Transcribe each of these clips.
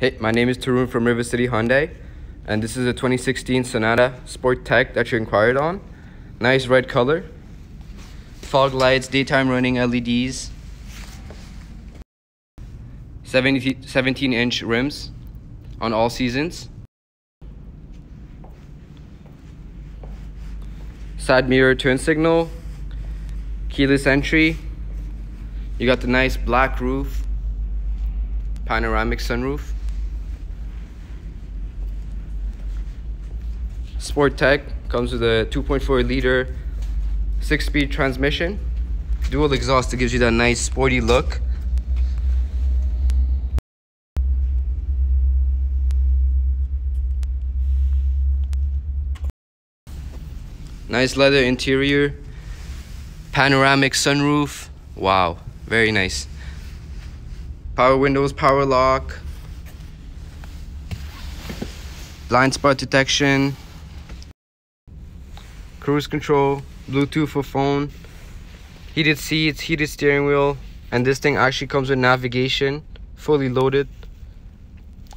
Hey, my name is Tarun from River City Hyundai, and this is a 2016 Sonata Sport Tech that you inquired on. Nice red color. Fog lights, daytime running LEDs. 70, 17 inch rims on all seasons. Side mirror turn signal. Keyless entry. You got the nice black roof. Panoramic sunroof. Sport Tech comes with a 2.4 liter six speed transmission. Dual exhaust that gives you that nice sporty look. Nice leather interior. Panoramic sunroof. Wow, very nice. Power windows, power lock. Blind spot detection cruise control, Bluetooth for phone, heated seats, heated steering wheel, and this thing actually comes with navigation, fully loaded,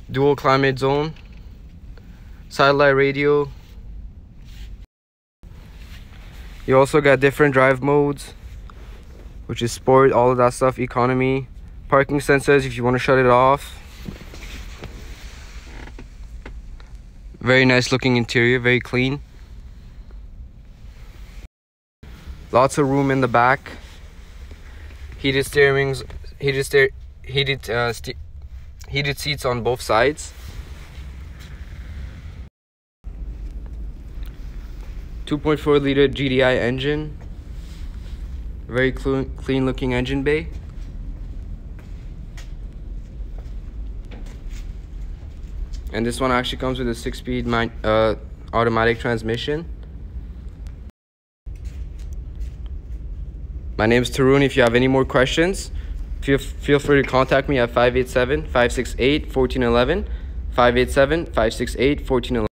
dual climate zone, satellite radio. You also got different drive modes, which is sport, all of that stuff, economy, parking sensors if you want to shut it off. Very nice looking interior, very clean. Lots of room in the back. Heated steerings, heated steer, heated uh, heated seats on both sides. Two point four liter GDI engine. Very clean, clean looking engine bay. And this one actually comes with a six speed uh, automatic transmission. My name is Tarun. If you have any more questions, feel, feel free to contact me at 587 568 1411. 587 568 1411.